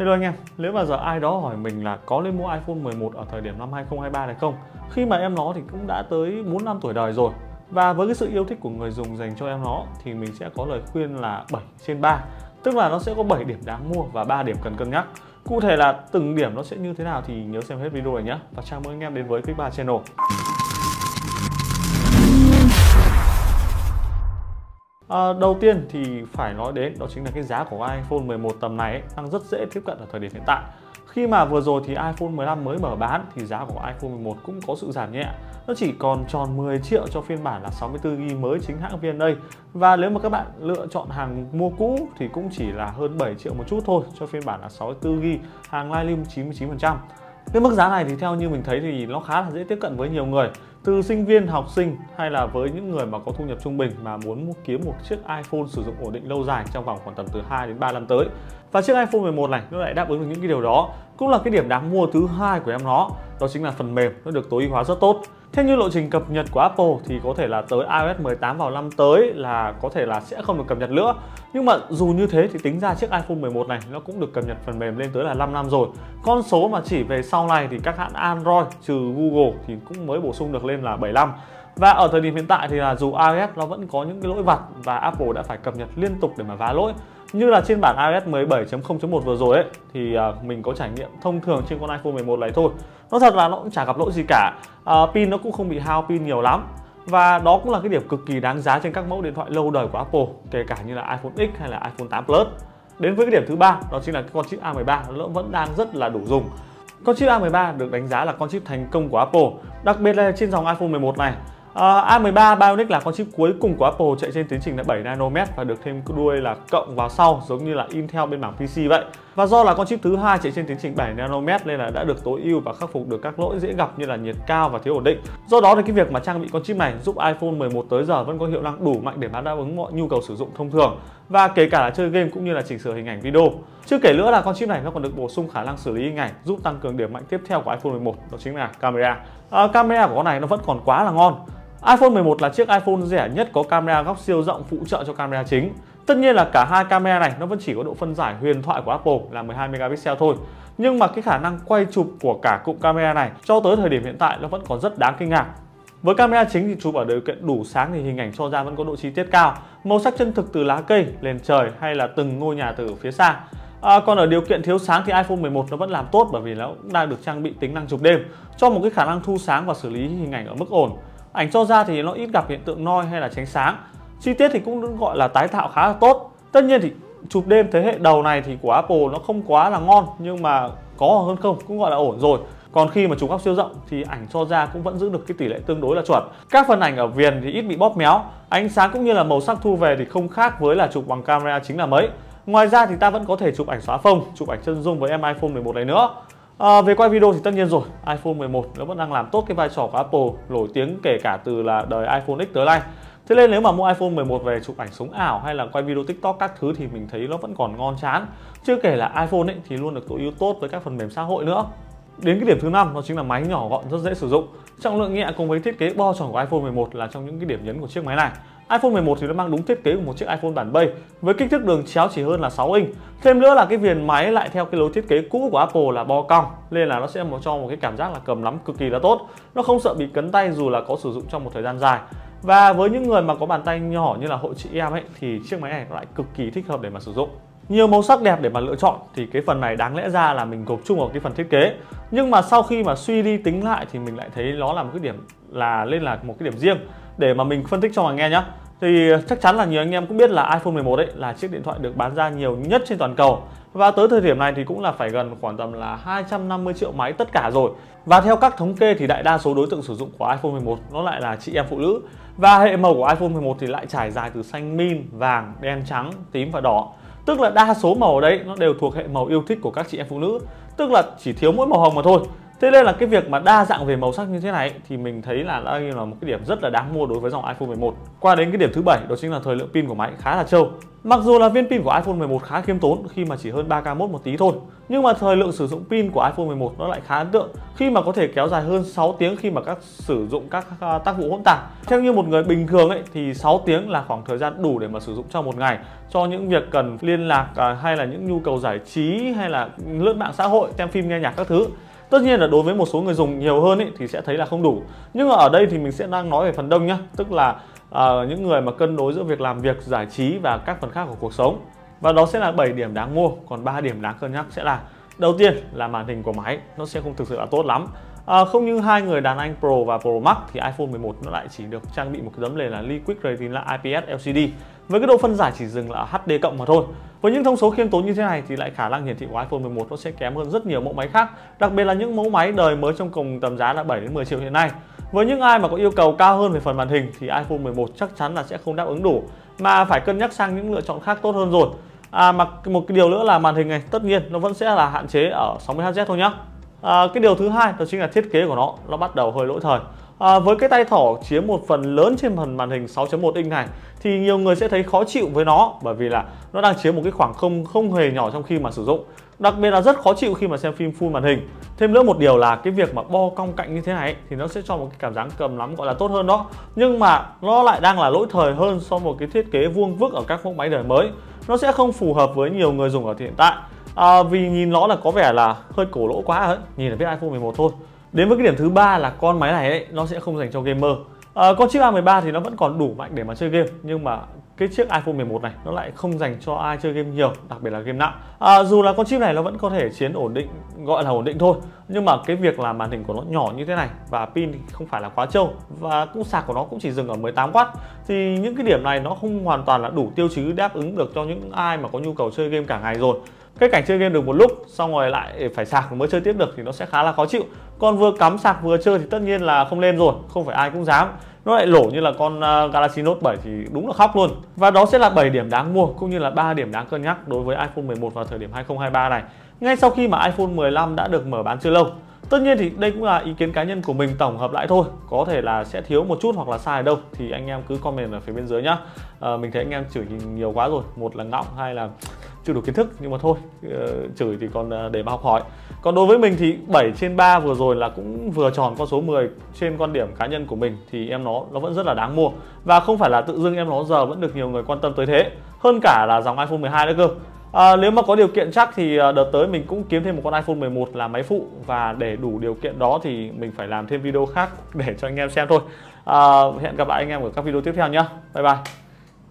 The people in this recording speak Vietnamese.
Hello anh em, nếu mà giờ ai đó hỏi mình là có nên mua iPhone 11 ở thời điểm năm 2023 này không? Khi mà em nó thì cũng đã tới 4 năm tuổi đời rồi. Và với cái sự yêu thích của người dùng dành cho em nó thì mình sẽ có lời khuyên là 7 trên 3 Tức là nó sẽ có 7 điểm đáng mua và 3 điểm cần cân nhắc. Cụ thể là từng điểm nó sẽ như thế nào thì nhớ xem hết video này nhé Và chào mừng anh em đến với Click 3 Channel. À, đầu tiên thì phải nói đến đó chính là cái giá của iPhone 11 tầm này ấy, đang rất dễ tiếp cận ở thời điểm hiện tại. Khi mà vừa rồi thì iPhone 15 mới mở bán thì giá của iPhone 11 cũng có sự giảm nhẹ. Nó chỉ còn tròn 10 triệu cho phiên bản là 64GB mới chính hãng VNA. Và nếu mà các bạn lựa chọn hàng mua cũ thì cũng chỉ là hơn 7 triệu một chút thôi cho phiên bản là 64GB hàng Lightroom 99%. Cái mức giá này thì theo như mình thấy thì nó khá là dễ tiếp cận với nhiều người từ sinh viên, học sinh hay là với những người mà có thu nhập trung bình mà muốn kiếm một chiếc iPhone sử dụng ổn định lâu dài trong vòng khoảng tầm từ 2 đến 3 năm tới. Và chiếc iPhone 11 này nó lại đáp ứng được những cái điều đó. Cũng là cái điểm đáng mua thứ hai của em nó, đó chính là phần mềm nó được tối ưu hóa rất tốt. Theo như lộ trình cập nhật của Apple thì có thể là tới iOS 18 vào năm tới là có thể là sẽ không được cập nhật nữa. Nhưng mà dù như thế thì tính ra chiếc iPhone 11 này nó cũng được cập nhật phần mềm lên tới là 5 năm rồi. Con số mà chỉ về sau này thì các hãng Android trừ Google thì cũng mới bổ sung được lên là 75. Và ở thời điểm hiện tại thì là dù iOS nó vẫn có những cái lỗi vặt và Apple đã phải cập nhật liên tục để mà vá lỗi. Như là trên bản iOS 17.0.1 vừa rồi ấy thì à, mình có trải nghiệm thông thường trên con iPhone 11 này thôi. Nó thật là nó cũng chả gặp lỗi gì cả. À, pin nó cũng không bị hao pin nhiều lắm. Và đó cũng là cái điểm cực kỳ đáng giá trên các mẫu điện thoại lâu đời của Apple kể cả như là iPhone X hay là iPhone 8 Plus. Đến với cái điểm thứ ba đó chính là cái con chip A13 nó vẫn đang rất là đủ dùng. Con chip A13 được đánh giá là con chip thành công của Apple đặc biệt là trên dòng iPhone 11 này. Ờ, uh, A13 Bionic là con chip cuối cùng của Apple chạy trên tiến trình là 7 nanomet và được thêm đuôi là cộng vào sau giống như là Intel bên mảng PC vậy. Và do là con chip thứ hai chạy trên tiến trình 7 nanomet nên là đã được tối ưu và khắc phục được các lỗi dễ gặp như là nhiệt cao và thiếu ổn định. Do đó thì cái việc mà trang bị con chip này giúp iPhone 11 tới giờ vẫn có hiệu năng đủ mạnh để mà đáp ứng mọi nhu cầu sử dụng thông thường và kể cả là chơi game cũng như là chỉnh sửa hình ảnh video. Chưa kể nữa là con chip này nó còn được bổ sung khả năng xử lý hình ảnh giúp tăng cường điểm mạnh tiếp theo của iPhone 11 đó chính là camera. À, camera của con này nó vẫn còn quá là ngon iPhone 11 là chiếc iPhone rẻ nhất có camera góc siêu rộng phụ trợ cho camera chính. Tất nhiên là cả hai camera này nó vẫn chỉ có độ phân giải huyền thoại của Apple là 12 megapixel thôi. Nhưng mà cái khả năng quay chụp của cả cụm camera này cho tới thời điểm hiện tại nó vẫn còn rất đáng kinh ngạc. Với camera chính thì chụp ở điều kiện đủ sáng thì hình ảnh cho ra vẫn có độ chi tiết cao, màu sắc chân thực từ lá cây, nền trời hay là từng ngôi nhà từ phía xa. À, còn ở điều kiện thiếu sáng thì iPhone 11 nó vẫn làm tốt bởi vì nó cũng đang được trang bị tính năng chụp đêm cho một cái khả năng thu sáng và xử lý hình ảnh ở mức ổn ảnh cho ra thì nó ít gặp hiện tượng noi hay là tránh sáng. Chi tiết thì cũng gọi là tái tạo khá là tốt. Tất nhiên thì chụp đêm thế hệ đầu này thì của Apple nó không quá là ngon, nhưng mà có hơn không cũng gọi là ổn rồi. Còn khi mà chụp góc siêu rộng thì ảnh cho ra cũng vẫn giữ được cái tỷ lệ tương đối là chuẩn. Các phần ảnh ở viền thì ít bị bóp méo. Ánh sáng cũng như là màu sắc thu về thì không khác với là chụp bằng camera chính là mấy. Ngoài ra thì ta vẫn có thể chụp ảnh xóa phông, chụp ảnh chân dung với em iPhone 11 này nữa. À, về quay video thì tất nhiên rồi, iPhone 11 nó vẫn đang làm tốt cái vai trò của Apple nổi tiếng kể cả từ là đời iPhone X tới nay. Thế nên nếu mà mua iPhone 11 về chụp ảnh sống ảo hay là quay video TikTok các thứ thì mình thấy nó vẫn còn ngon chán. Chưa kể là iPhone ấy thì luôn được tối ưu tốt với các phần mềm xã hội nữa. Đến cái điểm thứ năm đó chính là máy nhỏ gọn rất dễ sử dụng. Trọng lượng nhẹ cùng với thiết kế bo tròn của iPhone 11 là trong những cái điểm nhấn của chiếc máy này iPhone 11 thì nó mang đúng thiết kế của một chiếc iPhone bản bay, với kích thước đường chéo chỉ hơn là 6 inch. Thêm nữa là cái viền máy lại theo cái lối thiết kế cũ của Apple là bo cong, nên là nó sẽ cho một cái cảm giác là cầm nắm cực kỳ là tốt. Nó không sợ bị cấn tay dù là có sử dụng trong một thời gian dài. Và với những người mà có bàn tay nhỏ như là hội chị em ấy, thì chiếc máy này lại cực kỳ thích hợp để mà sử dụng nhiều màu sắc đẹp để mà lựa chọn, thì cái phần này đáng lẽ ra là mình gộp chung vào cái phần thiết kế nhưng mà sau khi mà suy đi tính lại thì mình lại thấy nó là một cái điểm là, lên là một cái điểm riêng để mà mình phân tích cho mà nghe nhá. Thì chắc chắn là nhiều anh em cũng biết là iPhone 11 ấy là chiếc điện thoại được bán ra nhiều nhất trên toàn cầu. Và tới thời điểm này thì cũng là phải gần khoảng tầm là 250 triệu máy tất cả rồi. Và theo các thống kê thì đại đa số đối tượng sử dụng của iPhone 11 nó lại là chị em phụ nữ. Và hệ màu của iPhone 11 thì lại trải dài từ xanh min, vàng, đen trắng, tím và đỏ. Tức là đa số màu ở đấy nó đều thuộc hệ màu yêu thích của các chị em phụ nữ. Tức là chỉ thiếu mỗi màu hồng mà thôi. Thế nên là cái việc mà đa dạng về màu sắc như thế này thì mình thấy là đây là một cái điểm rất là đáng mua đối với dòng iPhone 11. Qua đến cái điểm thứ bảy đó chính là thời lượng pin của máy khá là trâu. Mặc dù là viên pin của iPhone 11 khá khiêm tốn khi mà chỉ hơn 3K mốt một tí thôi Nhưng mà thời lượng sử dụng pin của iPhone 11 nó lại khá ấn tượng Khi mà có thể kéo dài hơn 6 tiếng khi mà các sử dụng các tác vụ hỗn tạp Theo như một người bình thường ấy thì 6 tiếng là khoảng thời gian đủ để mà sử dụng trong một ngày Cho những việc cần liên lạc à, hay là những nhu cầu giải trí hay là lướt mạng xã hội, xem phim nghe nhạc các thứ Tất nhiên là đối với một số người dùng nhiều hơn ý, thì sẽ thấy là không đủ. Nhưng mà ở đây thì mình sẽ đang nói về phần đông nhá. Tức là uh, những người mà cân đối giữa việc làm việc giải trí và các phần khác của cuộc sống. Và đó sẽ là 7 điểm đáng mua còn 3 điểm đáng cân nhắc sẽ là đầu tiên là màn hình của máy nó sẽ không thực sự là tốt lắm À, không như hai người đàn anh Pro và Pro Max thì iPhone 11 nó lại chỉ được trang bị một cái tấm nền là Liquid Retina IPS LCD với cái độ phân giải chỉ dừng là HD cộng mà thôi. Với những thông số khiêm tốn như thế này thì lại khả năng hiển thị của iPhone 11 nó sẽ kém hơn rất nhiều mẫu máy khác, đặc biệt là những mẫu máy đời mới trong cùng tầm giá là 7 đến 10 triệu hiện nay. Với những ai mà có yêu cầu cao hơn về phần màn hình thì iPhone 11 chắc chắn là sẽ không đáp ứng đủ mà phải cân nhắc sang những lựa chọn khác tốt hơn rồi. À mà một cái điều nữa là màn hình này tất nhiên nó vẫn sẽ là hạn chế ở 60Hz thôi nhá. À, cái điều thứ hai đó chính là thiết kế của nó nó bắt đầu hơi lỗi thời. À, với cái tay thỏ chiếm một phần lớn trên phần màn hình 6.1 inch này thì nhiều người sẽ thấy khó chịu với nó bởi vì là nó đang chiếm một cái khoảng không không hề nhỏ trong khi mà sử dụng. Đặc biệt là rất khó chịu khi mà xem phim full màn hình. Thêm nữa một điều là cái việc mà bo cong cạnh như thế này thì nó sẽ cho một cái cảm giác cầm nắm gọi là tốt hơn đó. Nhưng mà nó lại đang là lỗi thời hơn so với một cái thiết kế vuông vức ở các mẫu máy đời mới. Nó sẽ không phù hợp với nhiều người dùng ở hiện tại. À, vì nhìn nó là có vẻ là hơi cổ lỗ quá ấy nhìn là biết iPhone 11 thôi đến với cái điểm thứ ba là con máy này ấy, nó sẽ không dành cho gamer. À, con chip A13 thì nó vẫn còn đủ mạnh để mà chơi game nhưng mà cái chiếc iPhone 11 này nó lại không dành cho ai chơi game nhiều đặc biệt là game nặng. À, dù là con chip này nó vẫn có thể chiến ổn định gọi là ổn định thôi nhưng mà cái việc là màn hình của nó nhỏ như thế này và pin thì không phải là quá trâu và cũng sạc của nó cũng chỉ dừng ở 18W thì những cái điểm này nó không hoàn toàn là đủ tiêu chí đáp ứng được cho những ai mà có nhu cầu chơi game cả ngày rồi cái cảnh chơi game được một lúc xong rồi lại phải sạc mới chơi tiếp được thì nó sẽ khá là khó chịu. Còn vừa cắm sạc vừa chơi thì tất nhiên là không lên rồi không phải ai cũng dám. Nó lại lổ như là con à, Galaxy Note 7 thì đúng là khóc luôn. Và đó sẽ là 7 điểm đáng mua cũng như là 3 điểm đáng cân nhắc đối với iPhone 11 vào thời điểm 2023 này. Ngay sau khi mà iPhone 15 đã được mở bán chưa lâu. Tất nhiên thì đây cũng là ý kiến cá nhân của mình tổng hợp lại thôi. Có thể là sẽ thiếu một chút hoặc là sai ở đâu Thì anh em cứ comment ở phía bên dưới nhá. À, Mình thấy anh em chửi nhiều quá rồi. Một là ngọng hai là chưa đủ kiến thức nhưng mà thôi ờ, chửi thì còn ờ, để mà học hỏi còn đối với mình thì 7 trên 3 vừa rồi là cũng vừa tròn con số 10 trên quan điểm cá nhân của mình thì em nó nó vẫn rất là đáng mua và không phải là tự dưng em nó giờ vẫn được nhiều người quan tâm tới thế hơn cả là dòng iPhone 12 nữa cơ À, nếu mà có điều kiện chắc thì đợt tới mình cũng kiếm thêm một con iPhone 11 là máy phụ và để đủ điều kiện đó thì mình phải làm thêm video khác để cho anh em xem thôi. À, hẹn gặp lại anh em ở các video tiếp theo nhé. Bye bye.